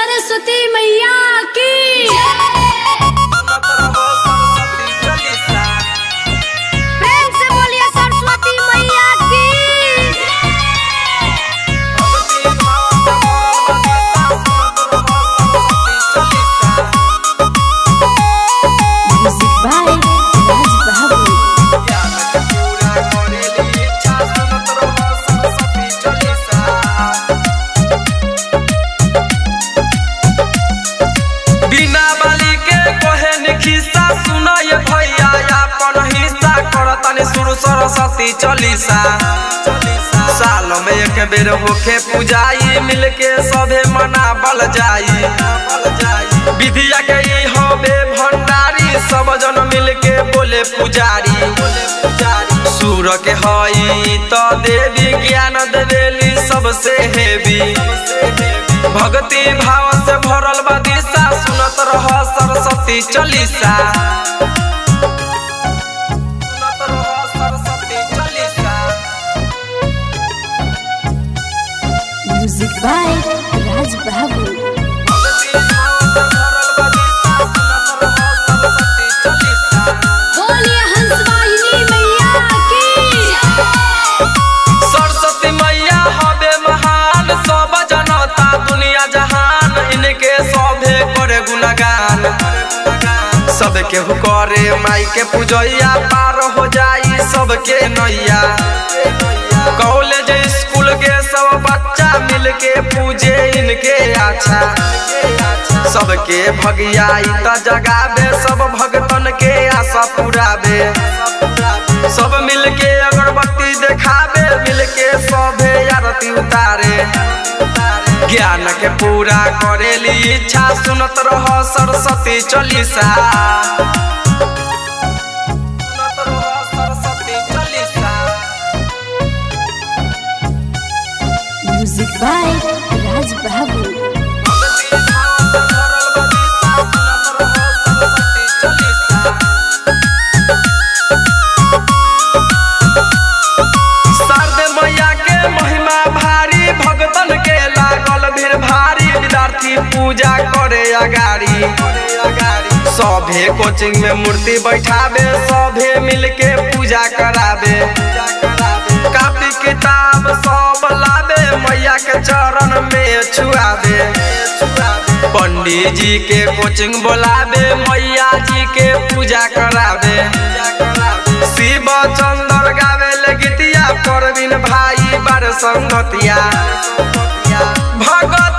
सरस्वती मैया की। ये भैया, अपन हिस्सा सरस्वती चलीसा। साल में एक बेर होखे पूजाई, मिलके सभे जाई। विधिया के भंडारी सब जन मिलके बोले पुजारी। सूर के हई तो देवी ज्ञान देवेली, सबसे हेवी। भक्ति भाव से भरल बा सरस्वती चलीसा। सुनत रह सरस्वती चलीसा म्यूज़िक बाय राज बहादुर भक्ति सब केहू करे माई के पूजैया पार हो जाई सबके नैया। कॉलेज स्कूल के सब बच्चा मिलके पूजे इनके अच्छा सबके भगियाई त जगावे सब भगतन के आशा पुरावे सब मिलके अगरबत्ती देखावे मिलके सभे आरती उतारे। ज्ञान के पूरा करेली। इच्छा सुनत रह सरस्वती चलीसा। म्यूज़िक बाय राज बहादुर पूजा करे अगारी सभे कोचिंग में मूर्ति बैठावे सभे मिलके पूजा करावे कापी किताब सब लावे मैया के चरण में छुआवे पंडित जी के कोचिंग बोलावे मैया जी के पूजा करावे शिव चंद्र गावे ले गीतिया, परवीन भाई बार संगतिया। भगती